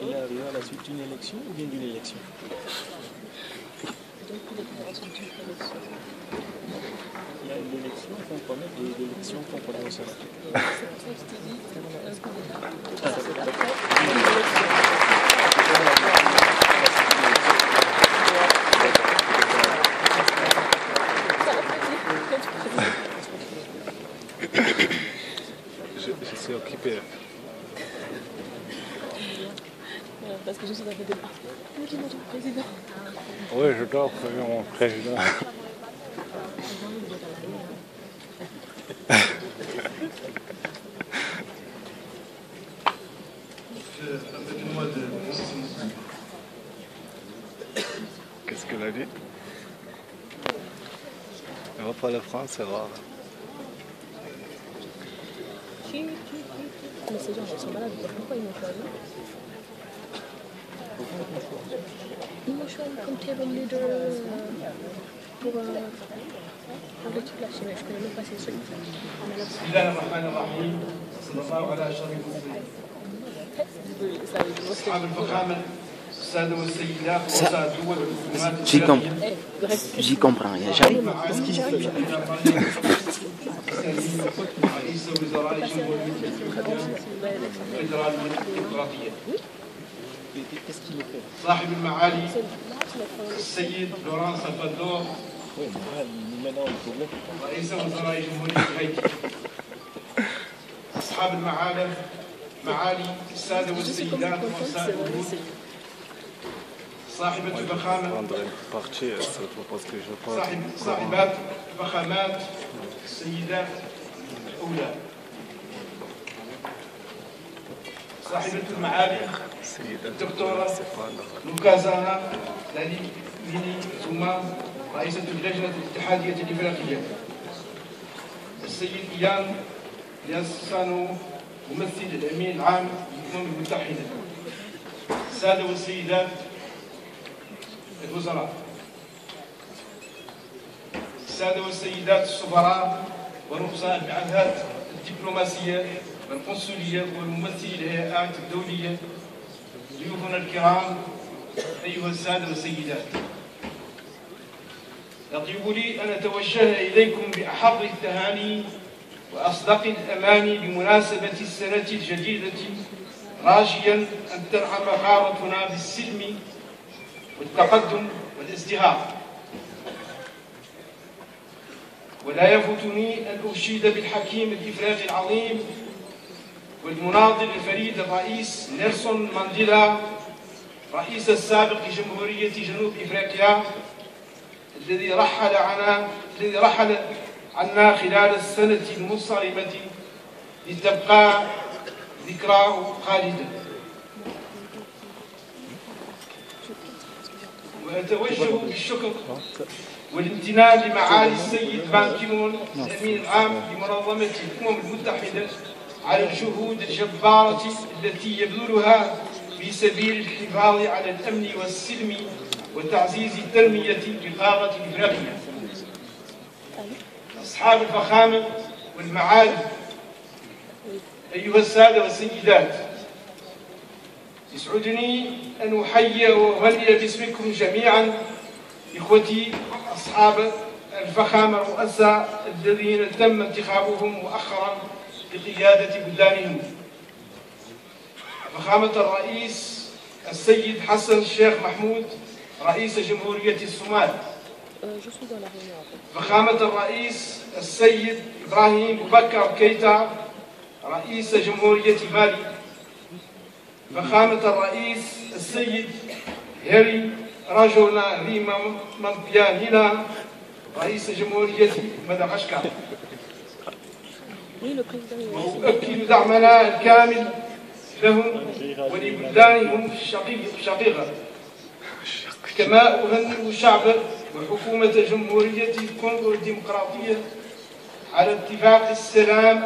Elle est à la suite d'une élection ou bien d'une élection Il y a une élection qu'on promet et l'élection qu'on promet au Sénat. PPM. Parce que je suis dans le débat. Bonjour, président. Oui, je dors, mon président. Qu'est-ce qu'elle a dit? Elle va pas la France, elle va. Mais ces gens, ils sont malades. Pourquoi ils m'ont choisi Ils m'ont choisi comme table leader euh, pour, euh, pour le truc là. Je sais- je connais même pas ces trucs. On a بسم الله الرحمن الرحيم صلى الله على اشرف المرسلين la- اصحاب الفخامه الساده والسيدات رؤساء الدول والحكومات J'y com- الشرقية، Eh, reste j'y comprends rien. J'arrive. صاحب المعالي السيد لوران سلفادور. رئيس وزراء جمهورية هايتي أصحاب المعالم معالي السادة والسيدات الدول صاحبة الفخامة. صاحب صاحبات فخامات السيدات الأولى صاحبة المعالي الدكتورة لوكازانا لالي ميني زوما رئيسة اللجنة الاتحادية الإفريقية. السيد إيان ياسانو ممثل الأمين العام للأمم المتحدة. السادة والسيدات الوزراء. السادة والسيدات السفراء ورؤساء البعثات الدبلوماسية. والقنصلية والممثلي الهيئات الدولية. ضيوفنا الكرام أيها السادة والسيدات يطيب لي أن أتوجه إليكم بأحر التهاني وأصدق الأماني بمناسبة السنة الجديدة راجيا أن تنعم قارتنا بالسلم والتقدم والازدهار. ولا يفوتني أن أشيد بالحكيم الإفراغي العظيم والمناضل الفريد الرئيس نيلسون مانديلا رئيس السابق لجمهورية جنوب إفريقيا الذي رحل عنا الذي رحل عنا خلال السنة المنصرمة لتبقى ذكراه خالدة وأتوجه بالشكر والامتنان لمعالي السيد بان كيمون الأمين العام لمنظمة الأمم المتحدة على الجهود الجبارة التي يبذلها في سبيل الحفاظ على الأمن والسلم وتعزيز التنمية في القارة الإفريقية أصحاب الفخامة والمعالي أيها السادة والسيدات يسعدني أن أحيي وأهنئ باسمكم جميعا إخوتي أصحاب الفخامة الرؤساء الذين تم انتخابهم مؤخرا لقيادة بلدانهم فخامة الرئيس السيد حسن الشيخ محمود رئيس جمهورية الصومال. فخامة الرئيس السيد إبراهيم بكر كيتا رئيس جمهورية مالي فخامة الرئيس السيد هيري راجونا ريما مامبيانينا رئيس جمهورية مدغشقر. وأؤكد دعمنا الكامل لهم ولبلدانهم الشقيق- الشقيقة كما أهنئ شعب وحكومة جمهورية الكونغو الديمقراطية على اتفاق السلام